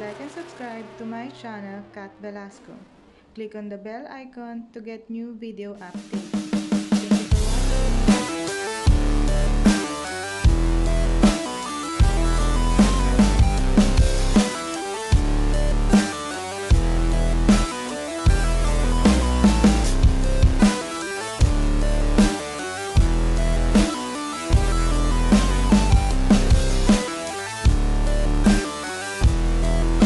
like and subscribe to my channel, Kat Velasco. Click on the bell icon to get new video updates.